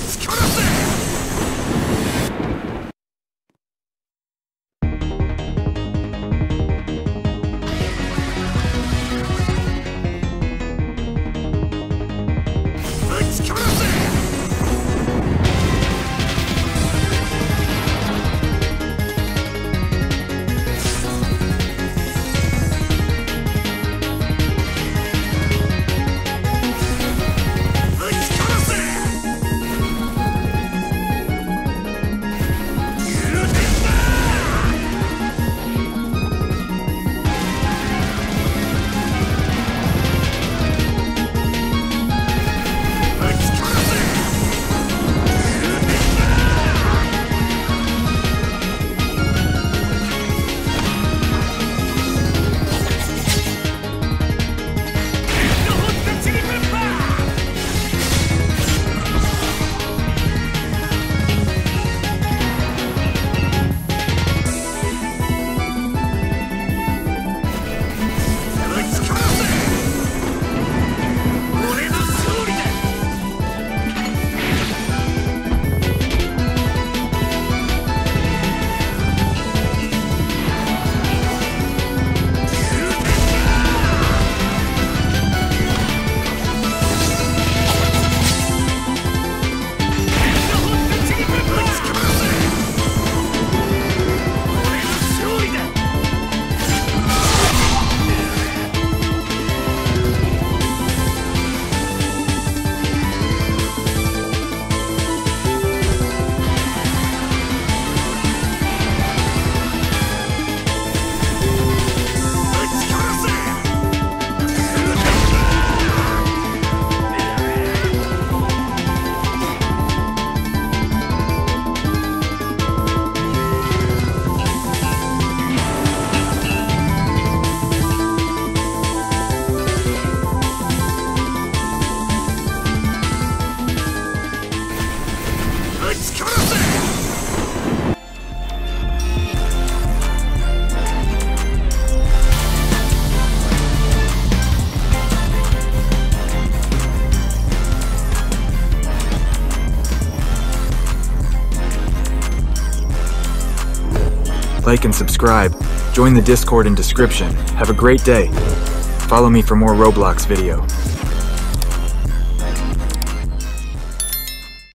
ち殺す like and subscribe. Join the Discord in description. Have a great day. Follow me for more Roblox video.